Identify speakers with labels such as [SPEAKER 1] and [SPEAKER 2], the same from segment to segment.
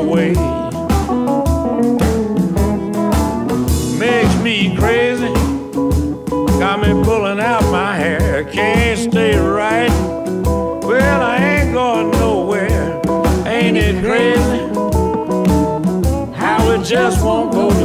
[SPEAKER 1] away. Makes me crazy, got me pulling out my hair. Can't stay right. Well, I ain't going nowhere. Ain't it crazy? How it just won't go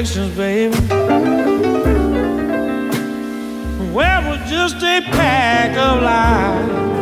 [SPEAKER 1] directions, baby. Where well, was just a pack of lies.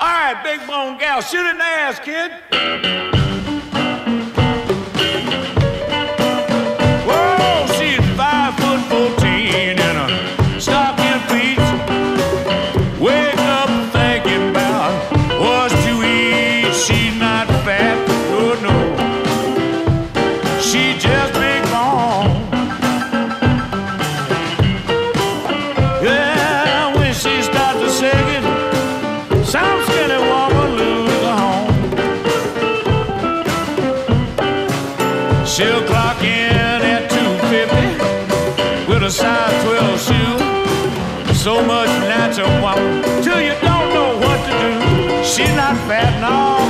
[SPEAKER 1] All right, big bone gal, shoot it in the ass, kid. Fat, no,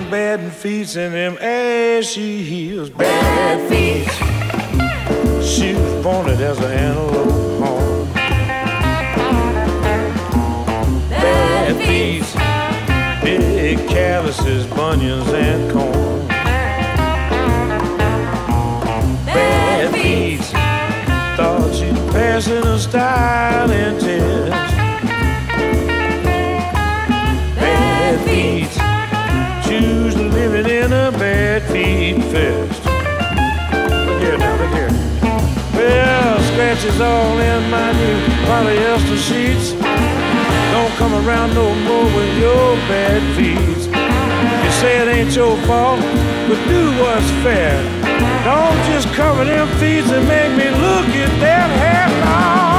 [SPEAKER 1] Choosing bad feet and them ashy heels. Bad feet. shoes pointed as an antelope horn. Bad feet, big calluses, bunions, and corn. Bad feet, thought you'd pass in a styling test. Scratches all in my new polyester sheets. Don't come around no more with your bad feet. You say it ain't your fault, but do what's fair. Don't just cover them feet and make me look at that hair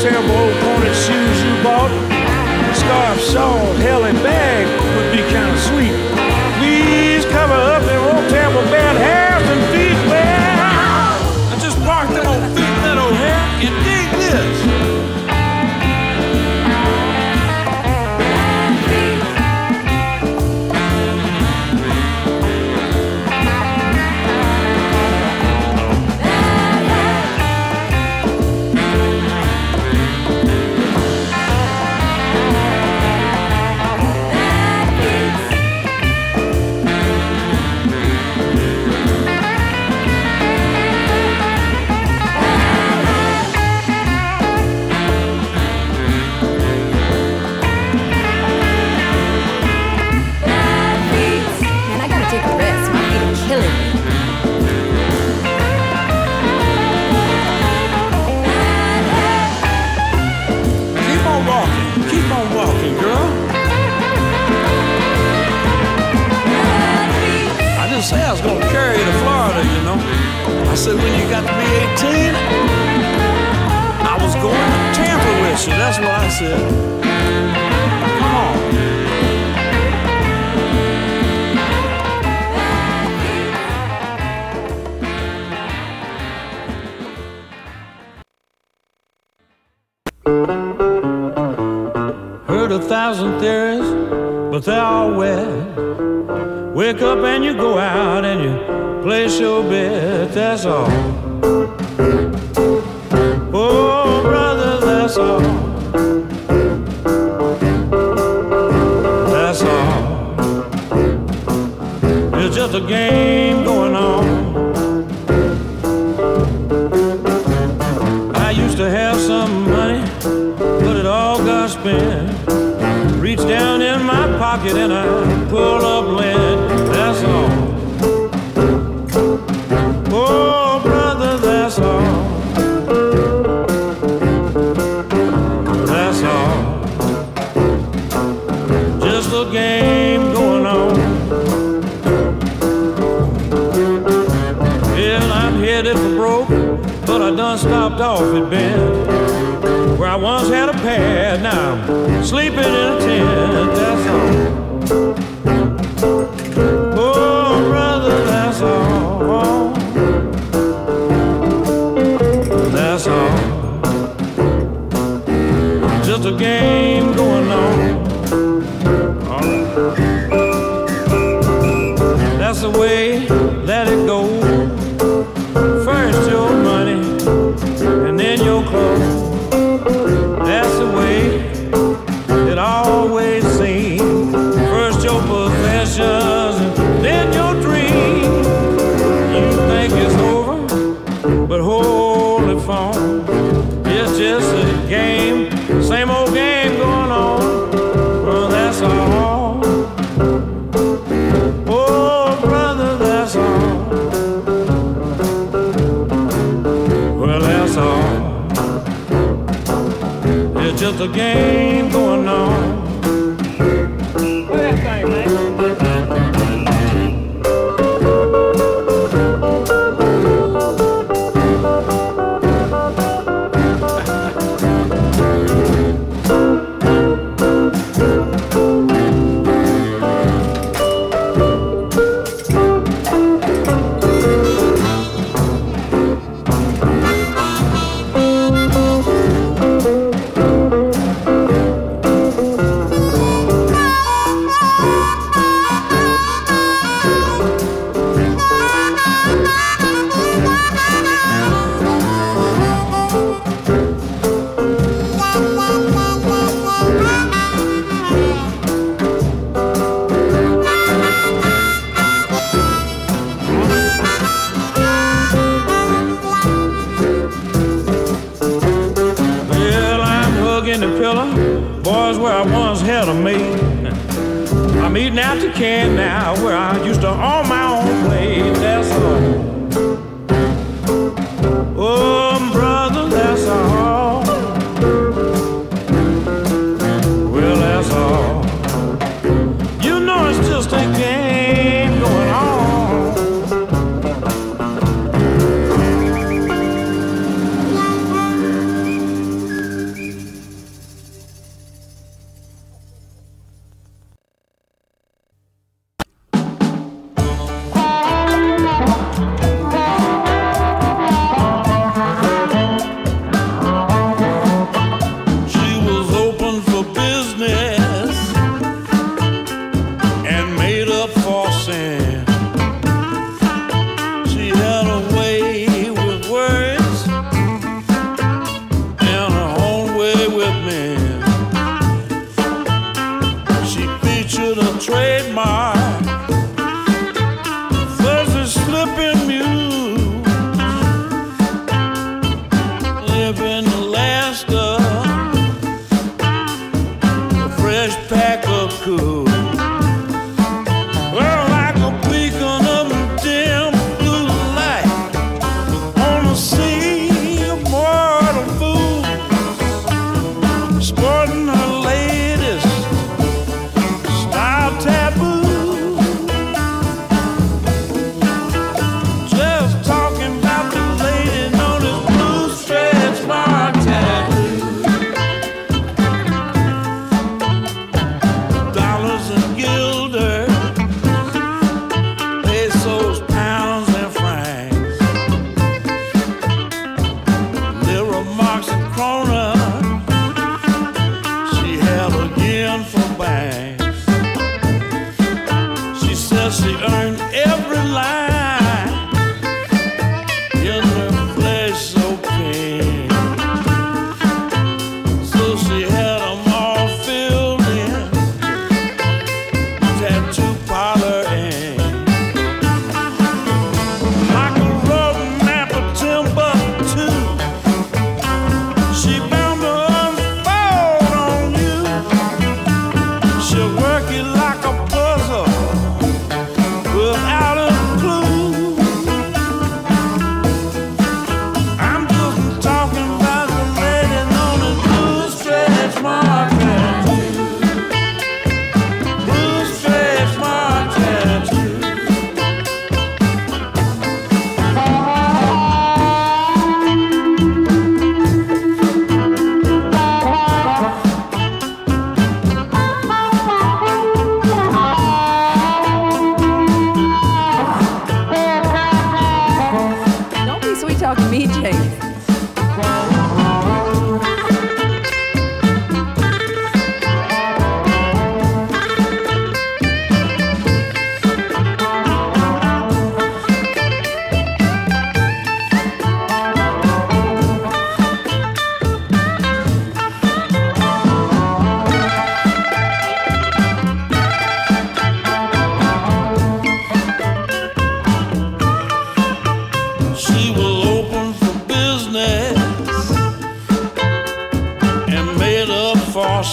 [SPEAKER 1] terrible old pointed shoes you bought. Scarf, shawl, hell, and bag would be kind of sweet. Please cover up them old terrible bad said when you got to be 18, I was going to Tampa with you. That's what I said. Wake up and you go out and you place your bet, that's all. where I once had a pad. Now I'm sleeping in a tent. That's all. on. It's just a game, same old game going on. Well, that's all. Oh, brother, that's all. Well, that's all. It's just a game going on.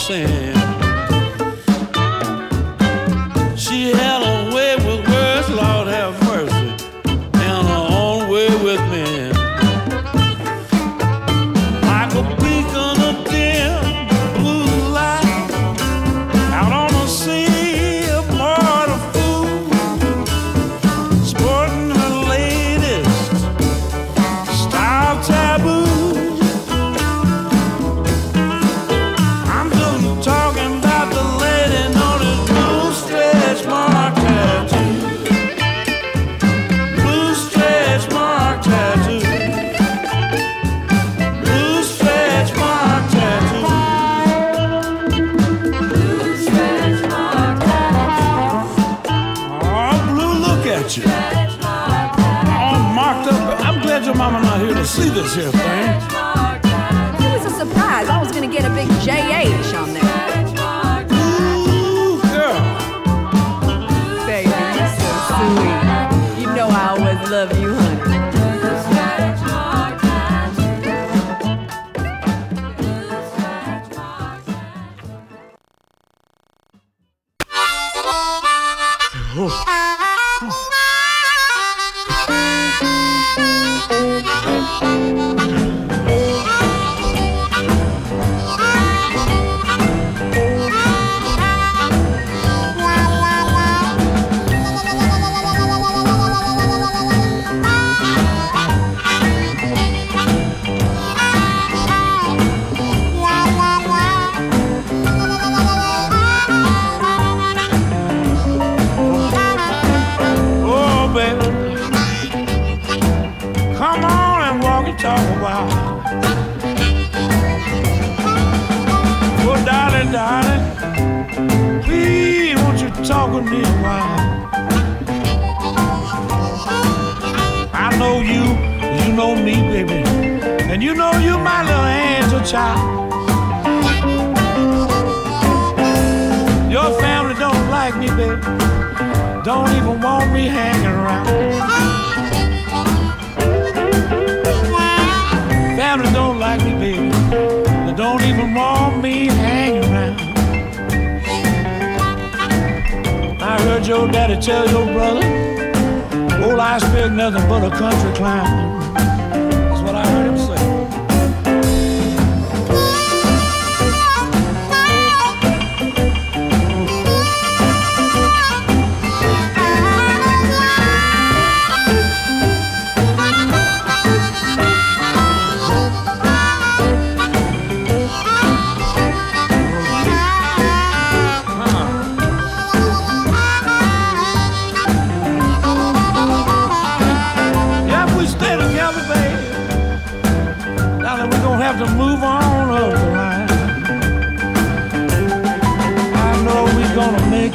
[SPEAKER 1] sin.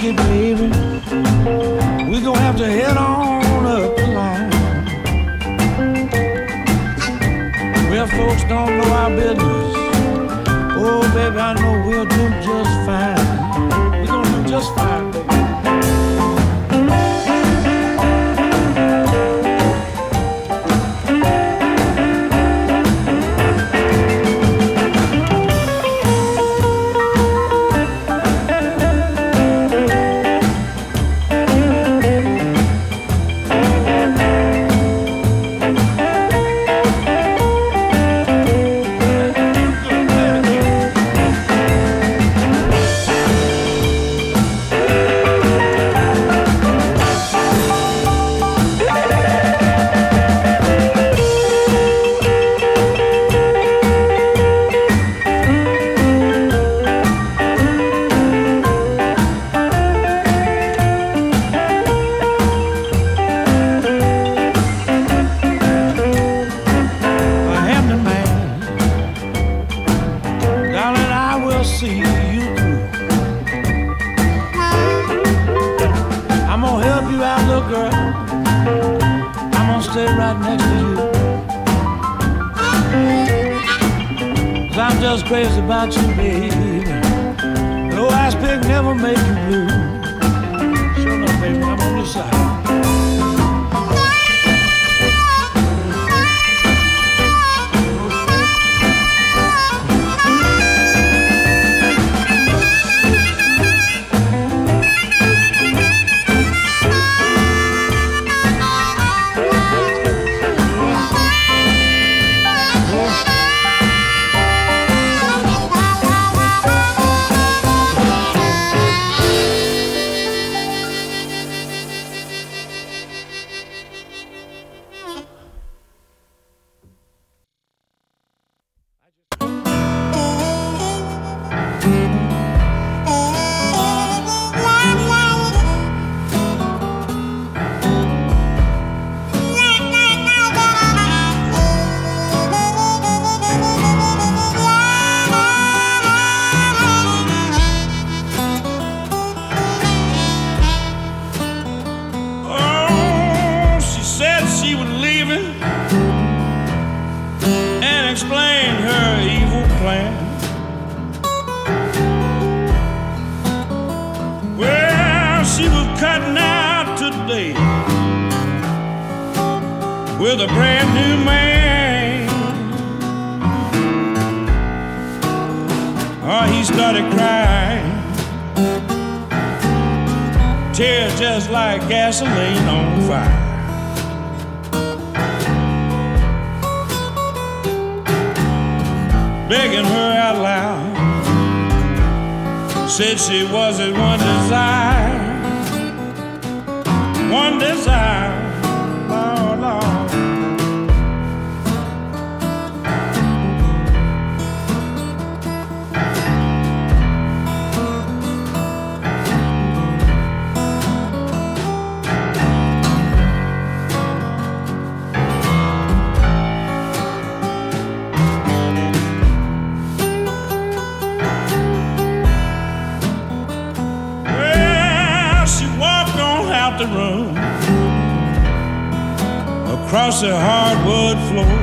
[SPEAKER 1] keep leaving, we're gonna have to head on up the line. Well, folks don't know our business. Oh, baby, I know we'll do just fine. Stay right next to you. Cause I'm just crazy about you, baby. No ice pick never make you blue. Sure enough, baby, I'm on your side. Oh, he started crying. Tears just like gasoline on fire. Begging her out loud. Said she wasn't one desire. One desire. The room across the hardwood floor.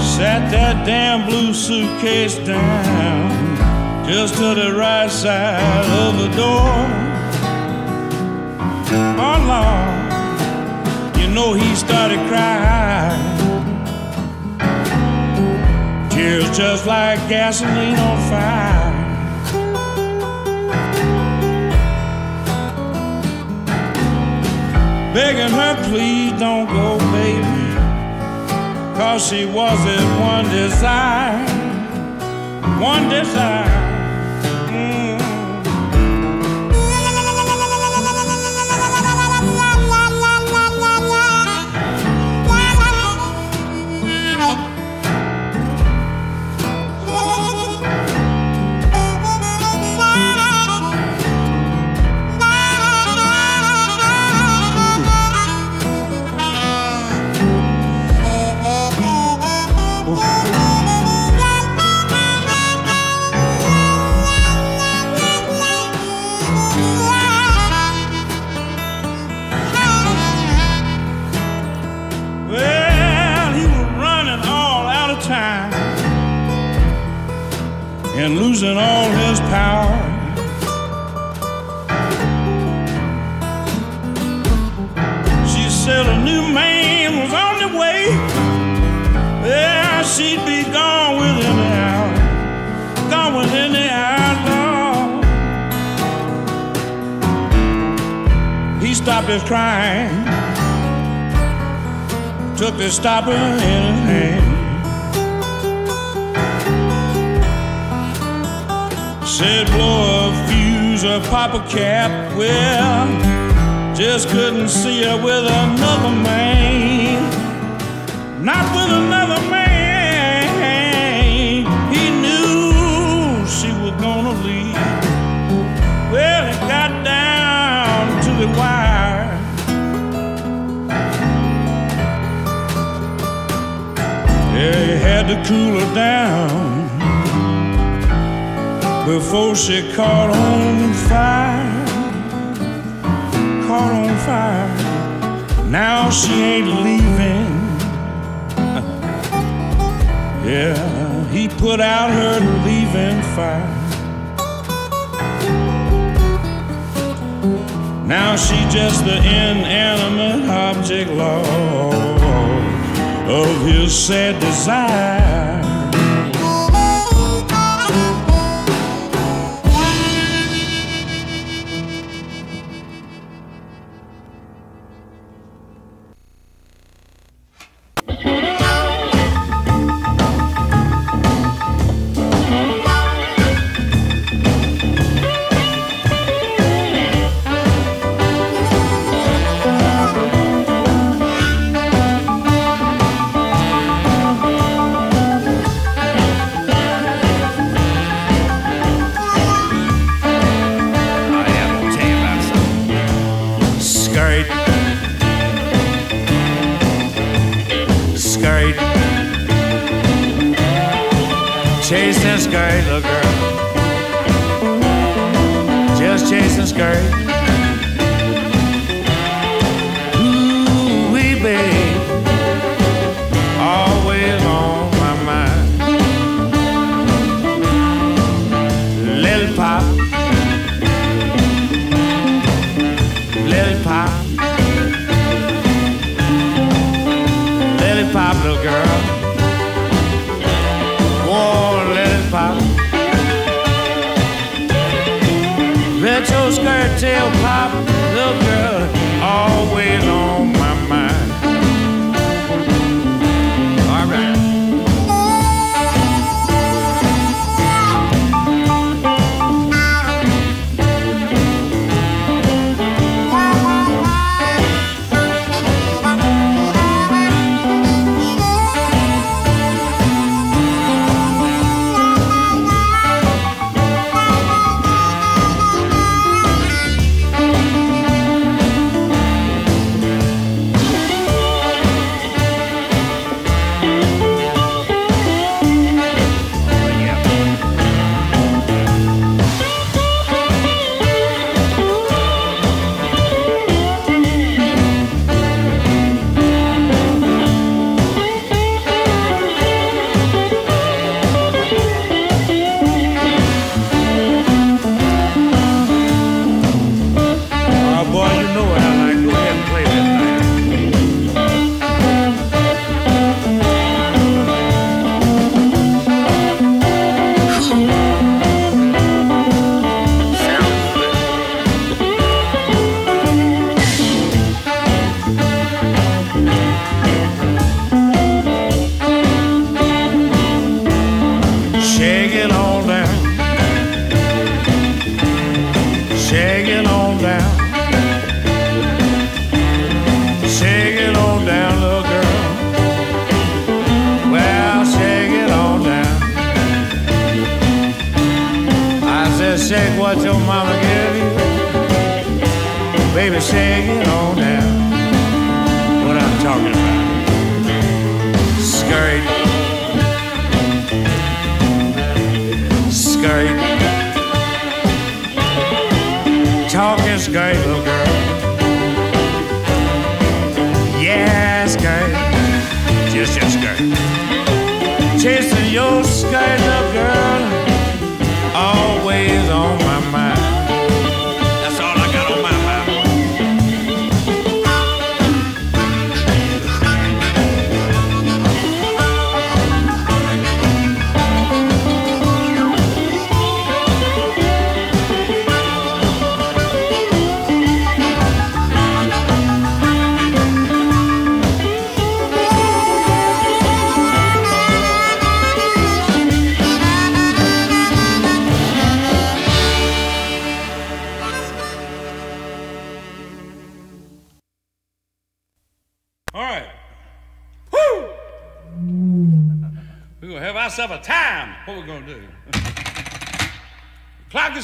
[SPEAKER 1] Sat that damn blue suitcase down just to the right side of the door. Oh Lord, you know he started crying. Tears just like gasoline on fire. Begging her, please don't go, baby. Cause she wasn't one desire. One desire. stubborn to cool her down before she caught on fire. Caught on fire. Now she ain't leaving. yeah, he put out her leaving fire. Now she just the inanimate object lost of his sad desire.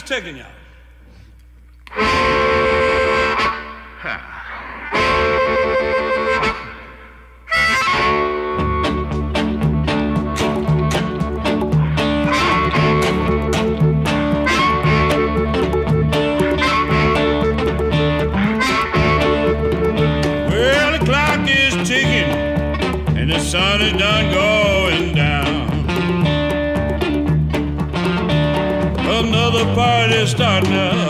[SPEAKER 1] Taking y'all. Well, the clock party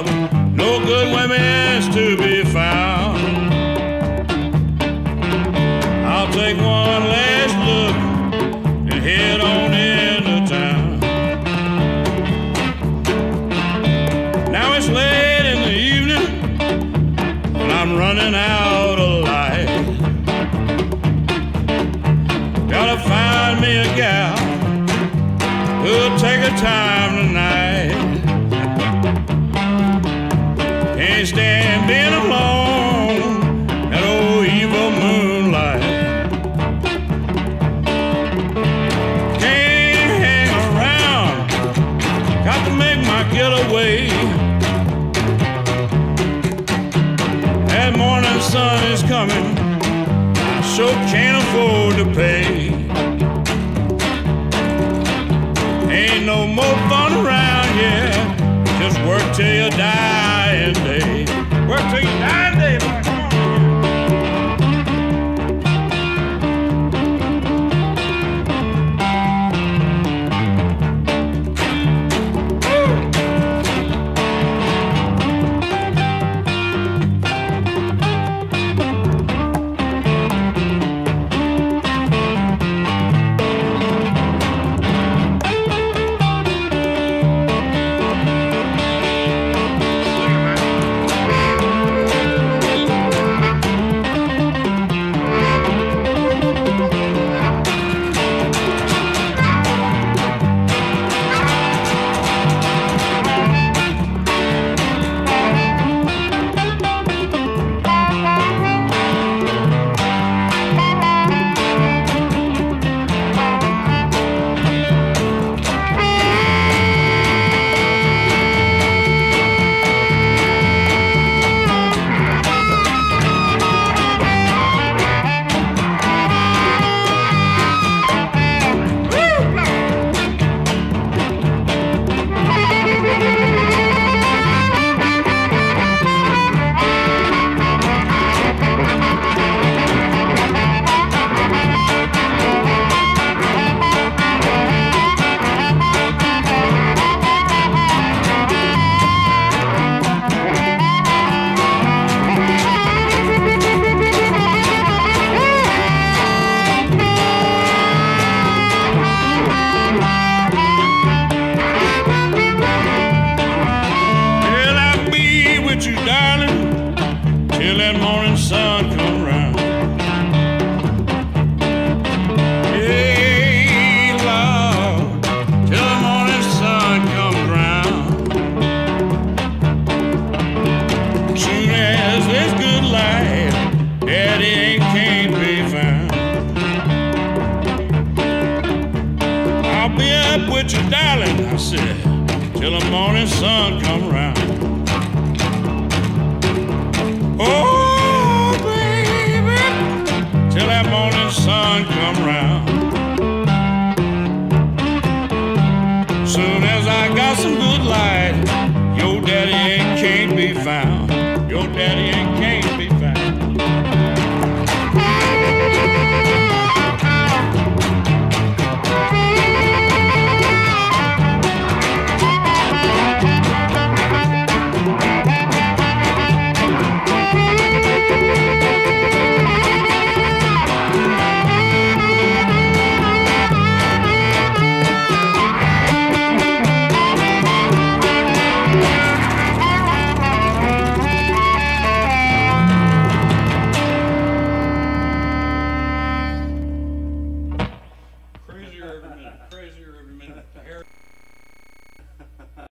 [SPEAKER 1] till you die day. Work till you die